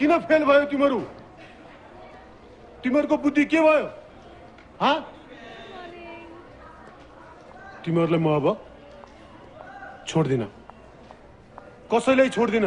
किन फेल भयो तिमीहरू? तिमीहरूको बुद्धि के भयो? तिमीहरूलाई म अब छोड्दिन। कसैलाई छोड्दिन?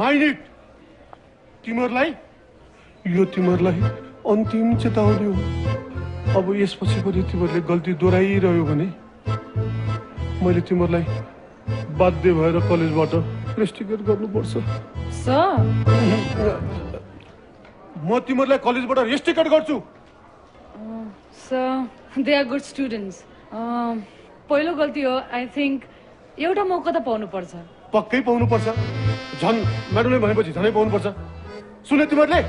माइनिट तिमीहरूलाई यो तिमीहरूलाई अन्तिम चेतावनी हो। अब यसपछि पनि तिमीहरूले गल्ती दोहोऱ्याइरह्यो भने मैले तिमीहरूलाई बाध्य भएर कलेजबाट रेस्टिकेट गर्नुपर्छ सर म तिमीहरूलाई कलेजबाट रेस्टिकेट गर्छु sir they are good students पहिलो गल्ती हो आई थिङ्क एउटा मौका त पाउनुपर्छ पक्कै पाउनुपर्छ झन् म्याडमले भनेपछि झनै पाउनुपर्छ सुने तिमीहरूले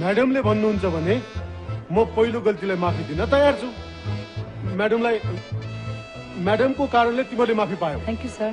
म्याडमले भन्नुहुन्छ भने म पहिलो गल्तीलाई माफी दिन तयार छु म्याडमलाई म्याडमको कारणले तिमीहरूले माफी पायो thank you sir